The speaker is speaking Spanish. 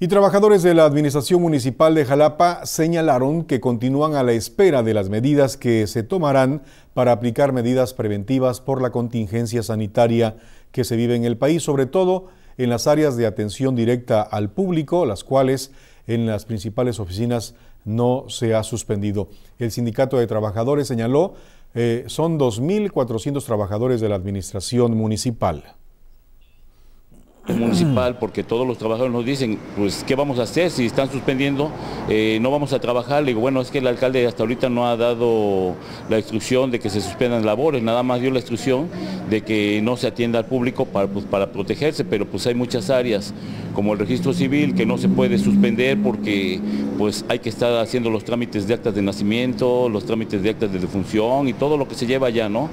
Y trabajadores de la Administración Municipal de Jalapa señalaron que continúan a la espera de las medidas que se tomarán para aplicar medidas preventivas por la contingencia sanitaria que se vive en el país, sobre todo en las áreas de atención directa al público, las cuales en las principales oficinas no se ha suspendido. El Sindicato de Trabajadores señaló eh, son 2.400 trabajadores de la Administración Municipal municipal porque todos los trabajadores nos dicen, pues, ¿qué vamos a hacer si están suspendiendo? Eh, no vamos a trabajar. Le digo, bueno, es que el alcalde hasta ahorita no ha dado la instrucción de que se suspendan labores, nada más dio la instrucción de que no se atienda al público para, pues, para protegerse, pero pues hay muchas áreas como el registro civil que no se puede suspender porque pues hay que estar haciendo los trámites de actas de nacimiento, los trámites de actas de defunción y todo lo que se lleva allá, ¿no?